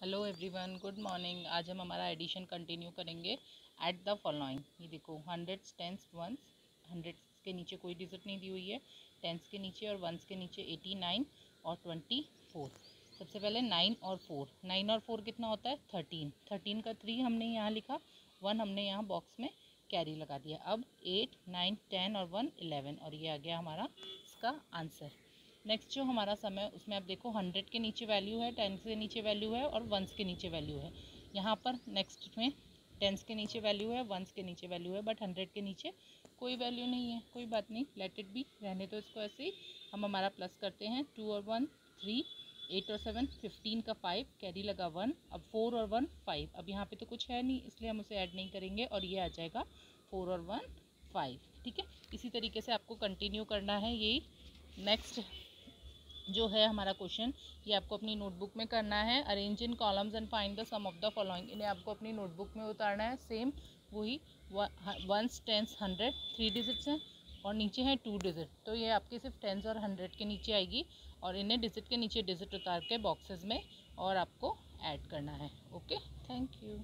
Hello everyone good morning आज हम हमारा एडिशन कंटिन्यू करेंगे एट द फॉलोइंग ये देखो हंड्रेड्स टेंस वंस हंड्रेड्स के नीचे कोई डिजिट नहीं दी हुई है. टेंस के नीचे और वंस के नीचे एटी नाइन और ट्वेंटी फोर सबसे पहले नाइन और फोर नाइन और फोर कितना होता है? थर्टीन थर्टीन का थ्री हमने यहाँ लिखा. वन हमने यहाँ बॉक्स में कैरी लगा दिया. अब एट नाइन टेन और वन इलेवन और ये आ गया हमारा इसका आंसर नेक्स्ट जो हमारा समय उसमें आप देखो हंड्रेड के नीचे वैल्यू है टेन के नीचे वैल्यू है और वंस के नीचे वैल्यू है। यहाँ पर नेक्स्ट में टेंस के नीचे वैल्यू है वंस के नीचे वैल्यू है बट हंड्रेड के नीचे कोई वैल्यू नहीं है, कोई बात नहीं लेट इट बी रहने तो इसको ऐसे ही। हम हमारा प्लस करते हैं टू और वन थ्री एट और सेवन फिफ्टीन का फाइव कैरी लगा वन अब फोर और वन फाइव अब यहाँ पे तो कुछ है नहीं, इसलिए हम उसे ऐड नहीं करेंगे और ये आ जाएगा फोर और वन फाइव ठीक है? इसी तरीके से आपको कंटिन्यू करना है यही नेक्स्ट जो है हमारा क्वेश्चन ये आपको अपनी नोटबुक में करना है। Arrange in columns and find the sum of the following इन्हें आपको अपनी नोटबुक में उतारना है। सेम वही ones tens hundred three digits हैं और नीचे हैं टू डिजिट तो ये आपके सिर्फ़ टेंस और हंड्रेड के नीचे आएगी और इन्हें डिजिट के नीचे डिजिट उतार के बॉक्सेस में और आपको ऐड करना है। Okay thank you